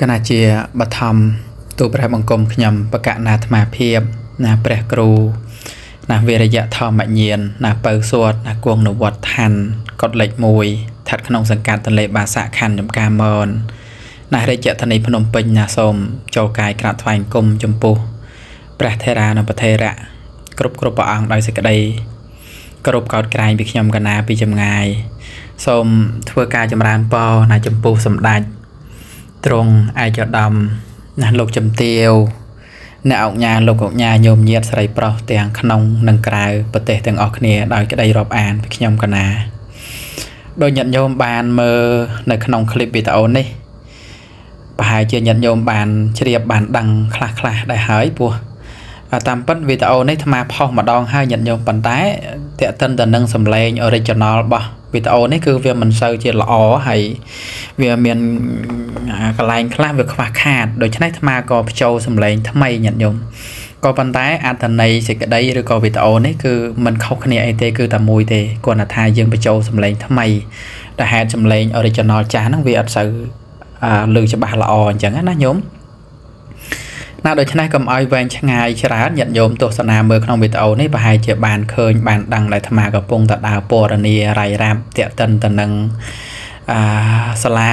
គណៈជាបឋមទូព្រះបង្គំខ្ញុំបកណាអាត្មាភាពណាព្រះគ្រូណាវិរិយធម្មញានណាពៅសួតណាគង់នវត្តឋានកត់លេខ1ស្ថិតក្នុងសង្កាត់ទន្លេបាសាក់ខណ្ឌចំការមនណារាជធានីភ្នំពេញណាសូមចូលកាយក្រាបថ្វាយគុំចំពោះព្រះថេរានុប្រធេរៈគ្រប់គ្រប់ព្រះអង្គដោយសេចក្តីគ្រប់កោតក្រែងពីខ្ញុំកណាពីចម្ងាយសូមធ្វើការចម្រើនពរណាចំពោះសម្ដេច ទ្រង់ឯកឧត្តមណាលោកជំទាវអ្នកអង្គញាលោកអង្គញាញោមញាតស្រីប្រុសទាំងក្នុងនិងក្រៅប្រទេសទាំងអស់គ្នាដោយក្តីរាប់អានពីខ្ញុំកណាដោយញាតិញោមបានមើលនៅក្នុងคลิปវីដេអូនេះប្រហែលជាញាតិញោមបានជ្រាបបានដឹងខ្លះខ្លះដែរហើយព្រោះតាមពិតវីដេអូនេះអាត្មាផុសម្ដងហើយញាតិញោមប៉ុន្តែតេតិនទៅនឹងសំឡេង original របស់ វីដេអូនេះគឺវាមិនសូវជាល្អហើយវាមានកន្លែងខ្លះវាខ្វះខាតដូច្នេះអាត្មាក៏បញ្ចូលសំឡេងថ្មីញាតិញោមក៏ប៉ុន្តែអត្ថន័យសេចក្តីឬក៏វីដេអូនេះគឺมันខុសគ្នាអីទេគឺតែមួយទេគ្រាន់តែថាយើងបញ្ចូលសំឡេងថ្មីតែហេតុសំឡេង original ចាស់ហ្នឹងវាអត់សូវលើច្បាស់ល្អអញ្ចឹងណាញោម ណាដូច្នេះកុំឲ្យវែងឆ្ងាយច្រើនញាតិញោមទស្សនាមើលក្នុងវីដេអូនេះប្រហែលជាបានឃើញបានដឹងដែលអាត្មាកំពុងតែដើរពណ៌នារាយរាប់តាក់ទិនទៅនឹងអាសាលា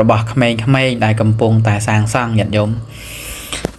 របស់ក្មេងៗដែលកំពុងតែសាងសង់ញាតិញោម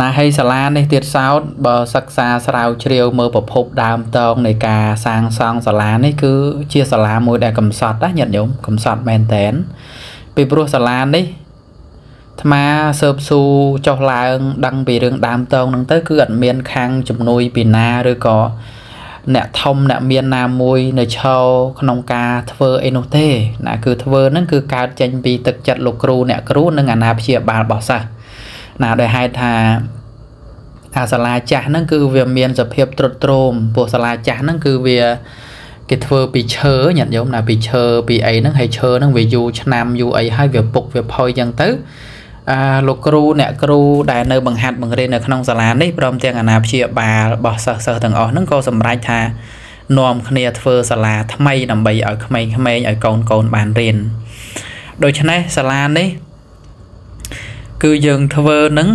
ណាហើយសាលានេះទៀតសោតបើសិក្សាស្រាវជ្រាវមើលប្រភពដើមតងនៃការសាងសង់សាលានេះគឺជាសាលាមួយដែលកំសត់ណាញាតិញោមកំសត់មែនតែនពីព្រោះសាលានេះ ថ្មាសើបស៊ូចុះឡើង ដឹងពីរឿងដើមតងហ្នឹងទៅ គឺអត់មាន ខាងជំនួយពីណាឬក៏អ្នកធំអ្នកមានណាមួយនៅឈរក្នុងការធ្វើអីនោះទេណាគឺធ្វើហ្នឹងគឺកើតចេញពីទឹកចិត្តលោកគ្រូអ្នកគ្រូនិងអាណាព្យាបាលរបស់សិស្សណាដោយហេតុថាអាសាលាចាស់ហ្នឹងគឺវាមានសភាពទ្រុឌទ្រោមពួកសាលាចាស់ហ្នឹងគឺវាគេធ្វើពីឈើញាតិញោមណាពីឈើពីអីហ្នឹងហើយឈើហ្នឹងវាយូរឆ្នាំយូរអីហើយវាពុកវាផុយចឹងទៅ អាលោកគ្រូអ្នកគ្រូដែលនៅបង្ហាត់បង្រៀននៅក្នុងសាលានេះព្រមទាំងអាណាព្យាបាលរបស់សិស្សសិស្សទាំងអស់ហ្នឹងក៏សម្រេចថានាំគ្នាធ្វើសាលាថ្មីដើម្បីឲ្យក្មេងៗឲ្យកូនកូនបានរៀនដូច្នេះសាលានេះគឺយើងធ្វើនឹង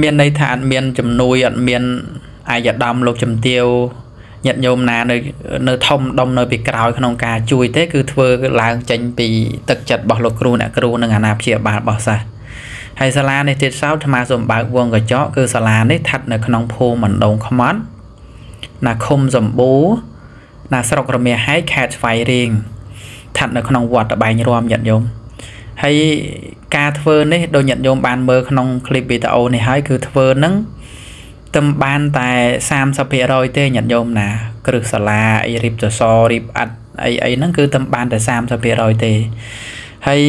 មានន័យថាអត់មានជំនួយអត់មានអាយដាមលោកជំទាវញាតិញោមណានៅនៅធំដុំនៅពីក្រោយក្នុងការជួយទេគឺធ្វើឡើងចេញពីទឹកចិត្តរបស់លោកគ្រូអ្នកគ្រូនិងអាណាព្យាបាលរបស់សិស្ស ហើយសាលានេះទៀតសោតអាត្មាសូមបើកវងកញ្ចក់គឺសាលានេះស្ថិតនៅក្នុងភូមិមណ្ដងខ្មាត់ណាឃុំសម្បូរណាស្រុករមាហែកខេត្តស្វាយរៀងស្ថិតនៅក្នុងវត្តតបែងរមញាតិញោមហើយការធ្វើនេះដូចញាតិញោមបានមើលក្នុងคลิปវីដេអូនេះហើយគឺធ្វើនឹងទំបានតែ30%ទេញាតិញោមណាគ្រឹះសាលាអីរៀបសសររៀបអិតអីអីហ្នឹងគឺទំបានតែ30%ទេហើយ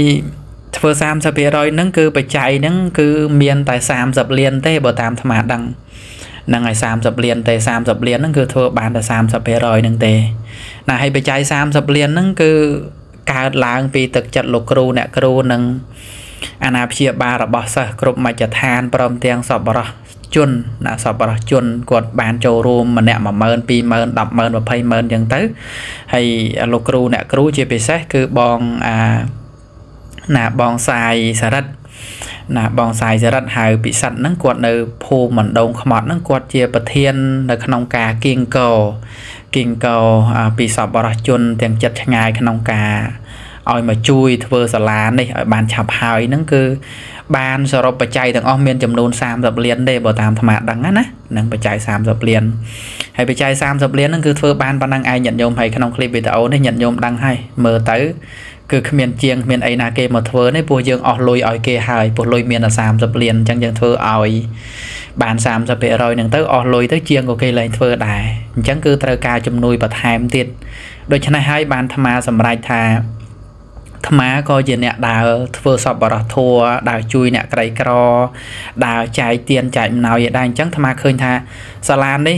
ធ្វើ30%ហ្នឹងគឺបច្ច័យហ្នឹងគឺមានតែ30លានទេបើតាមអាត្មាដឹងហ្នឹងហើយ30លានទេ30លានហ្នឹងគឺធ្វើបានតែ30%ហ្នឹងទេណាហើយបច្ច័យ30លានហ្នឹងគឺកើតឡើងពីទឹកចិត្តលោកគ្រូអ្នកគ្រូនិងអាណាព្យាបាលរបស់សិស្សគ្រប់មជ្ឈដ្ឋានព្រមទាំងសពរោះជនណាសពរោះជនគាត់បានចូលរួមម្នាក់10000 20000 100000 20000អញ្ចឹងទៅហើយលោកគ្រូអ្នកគ្រូជាពិសេសគឺបងអា ណាបងសាយសរិទ្ធណាបងសាយសរិទ្ធហៅពិសិដ្ឋហ្នឹងគាត់នៅភូមិមណ្ដងខ្មត់ហ្នឹងគាត់ជាប្រធាននៅក្នុងការគៀងកោគៀងកោពីសពរជន ទាំងចិត្តឆ្ងាយក្នុងការឲ្យមកជួយធ្វើសាលានេះឲ្យបានឆាប់ហើយហ្នឹងគឺបានសរុបបច្ច័យទាំងអស់មានចំនួន30លានទេបើតាមអាត្មាដឹងណានឹងបច្ច័យ30លានហើយបច្ច័យ30លានហ្នឹងគឺធ្វើបានប៉ុណ្ណឹងឯងញាតិញោមហើយក្នុងคลิปវីដេអូនេះញាតិញោមដឹងហើយមើលទៅ គឺគ្មានជាងគ្មានអីណាគេមកធ្វើនេះព្រោះយើងអស់លុយឲ្យគេហើយព្រោះលុយមានតែ30លានអញ្ចឹងយើងធ្វើឲ្យបាន30%ហ្នឹងទៅអស់លុយទៅជាងក៏គេលែងធ្វើដែរអញ្ចឹងគឺត្រូវការជំនួយបន្ថែមទៀតដូច្នេះហើយបានអាត្មាសម្រេចថាថ្មាក៏ជាអ្នកដើរធ្វើសពបរោះធัวដើរជួយអ្នកក្រីក្រដើរចែកទៀនចែកអំណោយឲ្យដែរអញ្ចឹងថ្មាឃើញថាសាលានេះ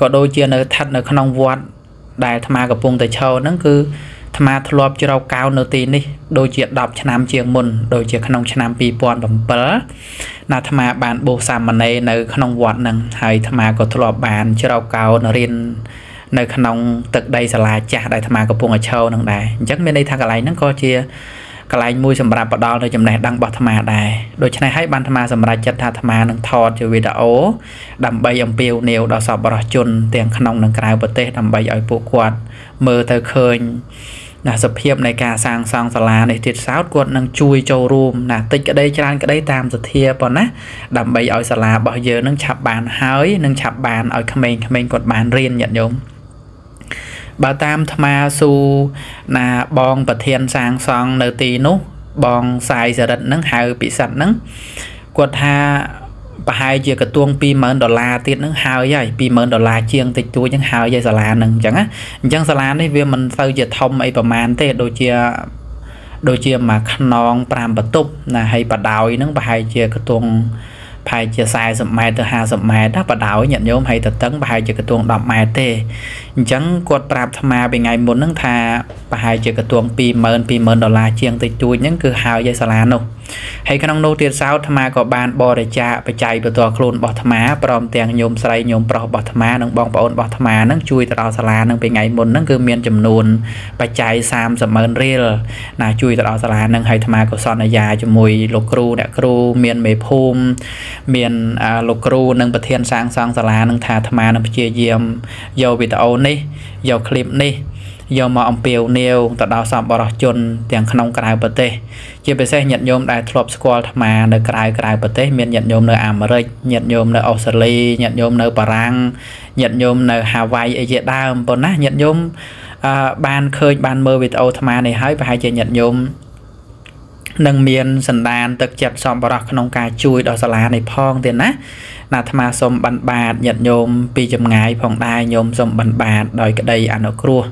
ក៏ដូចជានៅស្ថិតនៅក្នុងវត្តដែលថ្មាកំពុងតែឈរហ្នឹងគឺ ថ្មធ្លាប់ជ្រៅកៅនៅទីនេះដូចជា10ឆ្នាំជាងមុនដូចជាក្នុងឆ្នាំ2007ណាថ្មបានបោះសាមណេរនៅក្នុងវត្តហ្នឹងហើយថ្មក៏ធ្លាប់បានជ្រៅកៅរៀននៅក្នុងទឹកដីសាលាចាស់ដែលអាត្មាកំពុងតែឈរនឹងដែរអញ្ចឹងមានន័យថាកន្លែងហ្នឹងក៏ជាកកន្លែងមួយសម្រាប់ផ្ដល់នៅចំណេះដឹងរបស់អាត្មាដែរដូច្នេះហើយបានអាត្មាសម្រេចចិត្តថាអាត្មានឹងថតជាវីដេអូដើម្បីអំពាវនាវដល់សប្បុរសជនទាំងក្នុងនិងក្រៅប្រទេសដើម្បីឲ្យពួកគាត់មើលទៅឃើញ ណាសភាពនៃការសាងសង់សាលានេះទៀតសោតគាត់នឹងជួយចូលរួមណាតិចក្តីច្រើនក្តីតាមសធាប៉ុណ្ណាដើម្បីឲ្យសាលារបស់យើងនឹងឆាប់បានហើយនឹងឆាប់បានឲ្យក្មេងៗគាត់បានរៀនញាតិញោមបើតាមអាត្មាស៊ូណាបងប្រធានសាងសង់នៅទីនោះបងសាយសរិទ្ធហ្នឹងហៅពិសិដ្ឋហ្នឹងគាត់ថា ប្រហែលជាកទួង20000ដុល្លារទៀតហ្នឹងហើយហើយ20000ដុល្លារជាងតិចតួចហ្នឹងហើយហើយសាលាហ្នឹងអញ្ចឹងណាអញ្ចឹងសាលានេះវាមិនសូវជាធំអីប្រហែលទេដូចជាដូចជាមួយខ្នង5បន្ទប់ណាហើយបដោយហ្នឹងប្រហែលជាកទួង ប្រហែលជា40ម៉ែត្រទៅ50ម៉ែត្រណាបដោយញាតិញោមហើយទៅតឹងប្រហែលជាកទួង10ម៉ែត្រទេអញ្ចឹងគាត់ប្រាប់អាត្មាពីថ្ងៃមុនហ្នឹងថាប្រហែលជាកទួង20000 20000ដុល្លារជាងតិចតួចហ្នឹងគឺហើយឲ្យសាលានោះហើយក្នុងនោះទៀតសោតអាត្មាក៏បានបរិច្ចាគបច្ច័យបន្ទាល់ខ្លួនរបស់អាត្មាព្រមទាំងញោមស្រីញោមប្រុសរបស់អាត្មានិងបងប្អូនរបស់អាត្មានឹងជួយទៅដល់សាលានឹងពីថ្ងៃមុនហ្នឹងគឺមានចំនួនបច្ច័យ30ម៉ឺនរៀលណាជួយទៅដល់សាលានឹងហើយអាត្មាក៏សន្យាជាមួយលោកគ្រូអ្នកគ្រូមានមេភូមិមានលោកគ្រូនិងប្រធានសាងសង់សាលានឹងថាអាត្មានឹងព្យាយាមយកវីដេអូនេះយកឃ្លីបនេះយកមកអំពាវនាវទៅដល់សពបរោះជនទាំងក្នុងក្រៅប្រទេសជាពិសេសញាតិញោមដែលធ្លាប់ស្គាល់អាត្មានៅក្រៅក្រៅប្រទេសមានញាតិញោមនៅអាមេរិកញាតិញោមនៅអូស្ត្រាលីញាតិញោមនៅបារាំងញាតិញោមនៅហាវ៉ៃអីជាដើមប៉ុណ្ណាញាតិញោមបានឃើញបានមើលវីដេអូអាត្មានេះហើយប្រហែលជាញាតិញោម នឹងមានសន្តានទឹកចិត្តសំបរោះក្នុងការជួយដល់សាលានេះផងទៀតណាណាអាត្មាសូមប័ណ្ណបាតញាតិញោមពីចម្ងាយផងដែរញោមសូមប័ណ្ណបាតដោយក្តីអនុគ្រោះ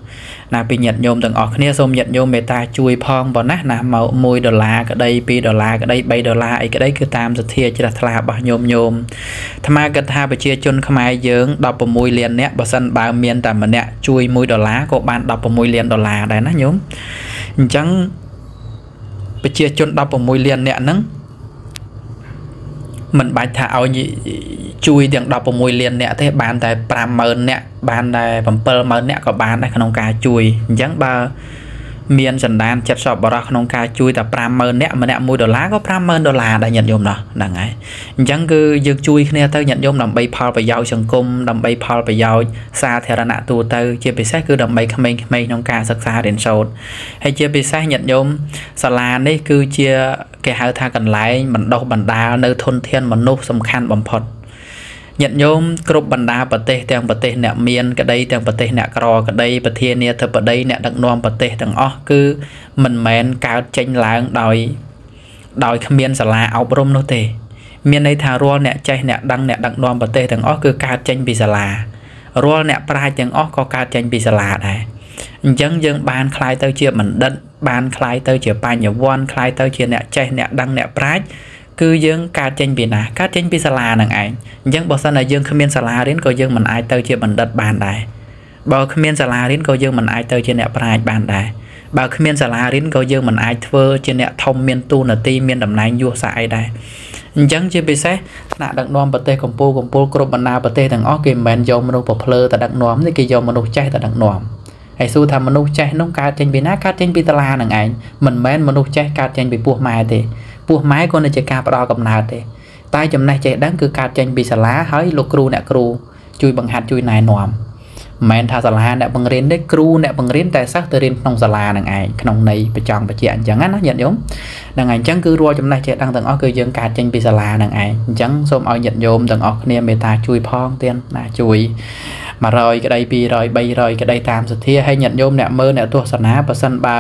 ណាពីញាតិញោមទាំងអស់គ្នាសូមញាតិញោមមេត្តាជួយផងប៉ុណ្ណាណាមក1ដុល្លារក្តី2ដុល្លារក្តី3ដុល្លារអីក្តីគឺតាមសទ្ធាជ្រះថ្លារបស់ញោមញោមអាត្មាគិតថាប្រជាជនខ្មែរយើង16លាននាក់បើសិនបើមានតែម្នាក់ជួយ1ដុល្លារក៏បាន16លានដុល្លារដែរណាញោមអញ្ចឹង ប្រជាជន16លាននាក់ហ្នឹងមិនបាច់ថាឲ្យជួយទាំង16លានអ្នកទេបានតែ50000អ្នកបានតែ70000អ្នកក៏បានដែរក្នុងការជួយអញ្ចឹងបើ មានសន្តានចិត្តសពបរោះក្នុងការជួយតែ50000នាក់ម្នាក់1ដុល្លារក៏50000ដុល្លារដែរញាតិញោមណោះហ្នឹងហើយអញ្ចឹងគឺយើងជួយគ្នាទៅញាតិញោមដើម្បីផលប្រយោជន៍សង្គមដើម្បីផលប្រយោជន៍សាធារណៈទូទៅជាពិសេសគឺដើម្បីក្មេងៗក្នុងការសិក្សារៀនសូត្រហើយជាពិសេសញាតិញោមសាលានេះគឺជាគេហៅថាកន្លែងបណ្ដុះបណ្ដាលនៅធនធានមនុស្សសំខាន់បំផុត ញាតិញោមគ្រប់បណ្ដាប្រទេសទាំងប្រទេសអ្នកមានក្តីទាំងប្រទេសអ្នកក្រក្តីប្រធានាធិបតីអ្នកដឹកនាំប្រទេសទាំងអស់គឺមិនមែនកើតចេញឡើងដោយដោយគ្មានសាលាអប់រំនោះទេ មានន័យថារាល់អ្នកចេះអ្នកដឹងអ្នកដឹកនាំប្រទេសទាំងអស់គឺកើតចេញពីសាលារាល់អ្នកប្រាជ្ញទាំងអស់ក៏កើតចេញពីសាលាដែរអញ្ចឹងយើងបានคลายទៅជាបណ្ឌិតបានคลายទៅជាបញ្ញវន្តคลายទៅជាអ្នកចេះអ្នកដឹងអ្នកប្រាជ្ញ គឺយើងកើតចេញពីណាកើតចេញពីសាលានឹងឯងអញ្ចឹងបើសិនតែយើងគ្មានសាលារៀនក៏យើងមិនអាចទៅជាបណ្ឌិតបានដែរបើគ្មានសាលារៀនក៏យើងមិនអាចទៅជាអ្នកប្រាជ្ញបានដែរបើគ្មានសាលារៀនក៏យើងមិនអាចធ្វើជាអ្នកធំមានទូនាទីមានតំណែងយសសាអីដែរអញ្ចឹងជាពិសេសថ្នាក់ដឹកនាំប្រទេសកម្ពុជាកម្ពុជាគ្រប់បណ្ដាប្រទេសទាំងអស់គេមិនមែនយកមនុស្សប្រភ្លើទៅដឹកនាំទេគេយកមនុស្សចេះទៅដឹកនាំហើយសួរថាមនុស្សចេះនោះកើតចេញពីណាកើតចេញពីតាឡានឹងឯងមិនមែនមនុស្សចេះកើតចេញពីពោះម៉ែទេ ពោះម៉ែគ្រាន់តែជាការផ្ដល់កំណើតទេតែចំណេះចេះដឹងគឺកើតចេញពីសាលាហើយលោកគ្រូអ្នកគ្រូជួយបង្ហាត់ជួយណែនាំមិនមែនថាសាលាអ្នកបង្រៀនទេគ្រូអ្នកបង្រៀនតែសិស្សទៅរៀនក្នុងសាលានឹងឯងក្នុងន័យប្រចង់បញ្ជាក់អញ្ចឹងណាញាតិញោមហ្នឹងហើយអញ្ចឹងគឺរាល់ចំណេះចេះដឹងទាំងអស់គឺយើងកើតចេញពីសាលានឹងឯងអញ្ចឹងសូមឲ្យញាតិញោមទាំងអស់គ្នាមេត្តាជួយផងទៀតណាជួយ100ក្តី200 300ក្តីតាមសទ្ធាហើយញាតិញោមអ្នកមើលអ្នកទស្សនាបើសិនបើ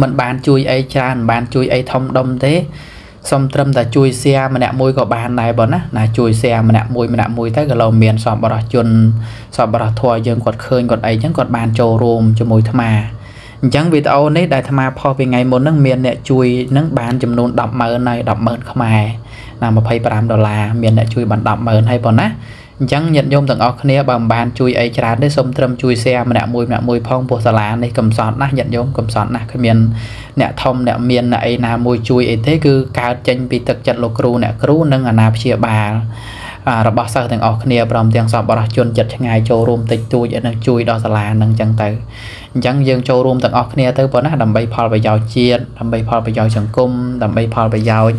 មិនបានជួយអីច្រើនមិនបានជួយអីធំដុំទេសុំត្រឹមតែជួយ share ម្នាក់មួយក៏បានដែរបងណាណាជួយ share ម្នាក់មួយម្នាក់មួយទៅក៏លោមានសពបរោះជនសពបរោះធัวយើងគាត់ឃើញគាត់អីចឹងគាត់បានចូលរួមជាមួយអាត្មាអញ្ចឹងវីដេអូនេះដែលអាត្មាផុសពីថ្ងៃមុនហ្នឹងមានអ្នកជួយហ្នឹងបានចំនួន100000ហើយ100000ខ្មែរណា25ដុល្លារមានអ្នកជួយបាន100000ហើយបងណា អញ្ចឹងញាតិញោមទាំងអស់គ្នាបើមិនបានជួយអីច្រើនទេសូមត្រឹមជួយ share ម្នាក់មួយម្នាក់មួយផងពោះសាលានេះកំសត់ណាស់ញាតិញោមកំសត់ណាស់គ្មានអ្នកធំអ្នកមានអ្នកអីណាមួយជួយអីទេគឺកើតចេញពីទឹកចិត្តលោកគ្រូអ្នកគ្រូនិងអាណាព្យាបាលរបស់សិស្សទាំងអស់គ្នាព្រមទាំងសពបរិជនចិត្តឆ្ងាយចូលរួមតិចតួចឲ្យនឹងជួយដល់សាលានឹងចឹងទៅអអញ្ចឹងយើងចូលរួមទាំងអស់គ្នាទៅប៉ុណ្ណាដើម្បីផលប្រយោជន៍ជាតិដើម្បីផលប្រយោជន៍សង្គមដើម្បីផលប្រយោជន៍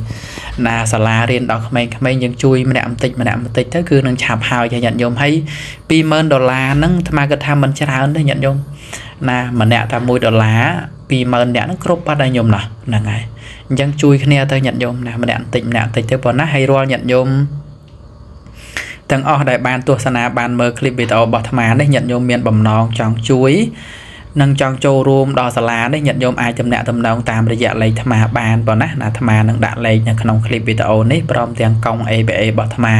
ណាសាលារៀនដល់ក្មេងៗយើងជួយម្នាក់បន្តិចម្នាក់បន្តិចទៅគឺនឹងឆាប់ហើយញាតិញោមហើយ20000ដុល្លារហ្នឹងអាត្មាគិតថាមិនច្រើនទេញាតិញោមណាម្នាក់តែ1ដុល្លារ20000នាក់ហ្នឹងគ្រប់បាត់ហើយញោមណាហ្នឹងហើយអញ្ចឹងជួយគ្នាទៅញាតិញោមណាម្នាក់បន្តិចម្នាក់បន្តិចទៅប៉ុណ្ណាហើយរាល់ញាតិញោមទាំងអស់ដែលបានទស្សនាបានមើលคลิปវីដេអូរបស់អាត្មានេះញាតិញោមមានបំណងចង់ជួយ និងចង់ចូលរួមដល់សាលានេះញាតិញោមអាចទំនាក់ទំនងតាមរយៈលេខអាត្មាបានប៉ុណ្ណាណាអាត្មានឹងដាក់លេខនៅក្នុងคลิปវីដេអូនេះព្រមទាំងកង់ APA របស់អាត្មា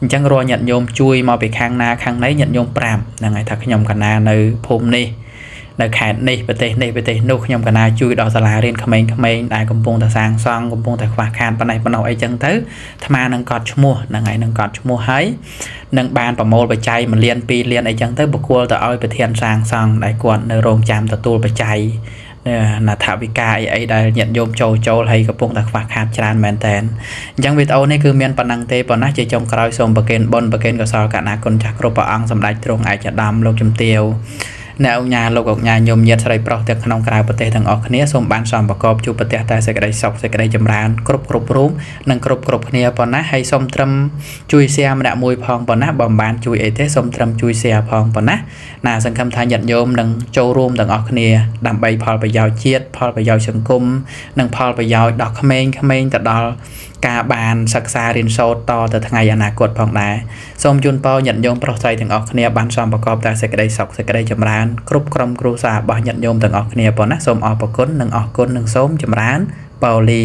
អញ្ចឹងរាល់ញាតិញោមជួយមកពីខាងណាខាងណីញាតិញោមប្រាប់ហ្នឹងហើយថាខ្ញុំកណានៅភូមិនេះ នៅខេត្តនេះប្រទេសនេះប្រទេសនោះខ្ញុំកណាជួយដល់សាលារៀនក្មេងៗដែលកំពុងតែសាងសង់កំពុងតែខ្វះខាតប៉ុណ្ណេះប៉ុណ្ណោះអីចឹងទៅអាត្មានឹងកត់ឈ្មោះហ្នឹងហើយនឹងកត់ឈ្មោះហើយនឹងបានប្រមូលបច្ច័យ1លាន2លានអីចឹងទៅបកគលទៅឲ្យប្រធានសាងសង់ដែលគាត់នៅរោងចាំទទួលបច្ច័យណាថាវិការអីអីដែលញាតិញោមចូលចូលហើយកំពុងតែខ្វះខាតច្រើនមែនតែនអញ្ចឹងវីដេអូនេះគឺមានប៉ុណ្ណឹងទេប៉ុណ្ណាជាចុងក្រោយសូមប្រគេនបុណ្យប្រគេនកុសលកណ្ណាគុណចាស់គ្រប់ព្រះអង្គសម្ដេចទ្រង់ឯកឧត្តមលោកជំទាវ អ្នកអង្គញាលោកអង្គញាញោមញាតស្រីប្រុសទាំងក្នុងក្រៅប្រទេសទាំងអស់គ្នាសូមបានសំប្រកបជួបប្រទេសតែសេចក្តីសុខសេចក្តីចម្រើនគ្រប់គ្រប់រូបនិងគ្រប់គ្រប់គ្នាប៉ុណ្ណាហើយសូមត្រឹមជួយ share ម្នាក់មួយផងប៉ុណ្ណាបើមិនបានជួយអីទេសូមត្រឹមជួយ share ផងប៉ុណ្ណាណាសង្ឃឹមថាញាតិញោមនឹងចូលរួមទាំងអស់គ្នាដើម្បីផលប្រយោជន៍ជាតិផលប្រយោជន៍សង្គមនិងផលប្រយោជន៍ដល់ក្មេងៗទៅដល់ ការបានសិក្សារៀនសូត្រតទៅថ្ងៃអនាគតផងដែរសូមជូនពរញាតិញោមប្រុសស្រីទាំងអស់គ្នាបានសំប្រកបតែសេចក្តីសុខសេចក្តីចម្រើនគ្រប់ក្រុមគ្រួសាររបស់ញាតិញោមទាំងអស់គ្នាប៉ុណ្ណាសូមអរគុណនិងអរគុណនិងសូមចម្រើនប៉ូលី